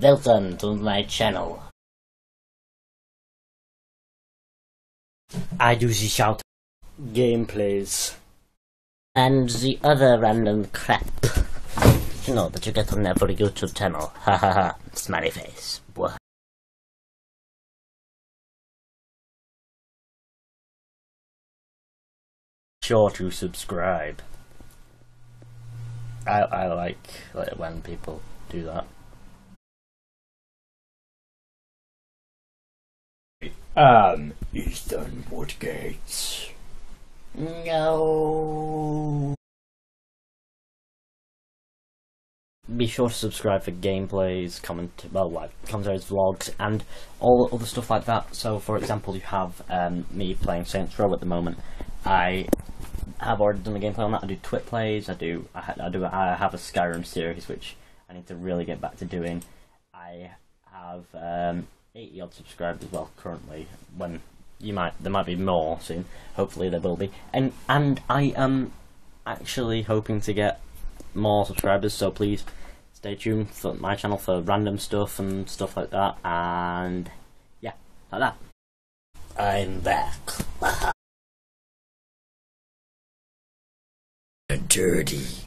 Welcome to my channel. I do the shout gameplays and the other random crap. You know that you get on every YouTube channel. Ha ha ha. Smiley face. Bwah. Sure to subscribe. I I like, like when people do that. Um, Ethan Woodgates. No. Be sure to subscribe for gameplays, comment, well, like commentaries, vlogs, and all other stuff like that. So, for example, you have um, me playing Saints Row at the moment. I have already done a gameplay on that. I do twit plays. I do. I, I do. I have a Skyrim series which I need to really get back to doing. I have um, 80 odd subscribed as well currently. When you might, there might be more soon. Hopefully there will be. And and I am actually hoping to get more subscribers. So please stay tuned for my channel for random stuff and stuff like that. And yeah, like that. I'm back. Dirty.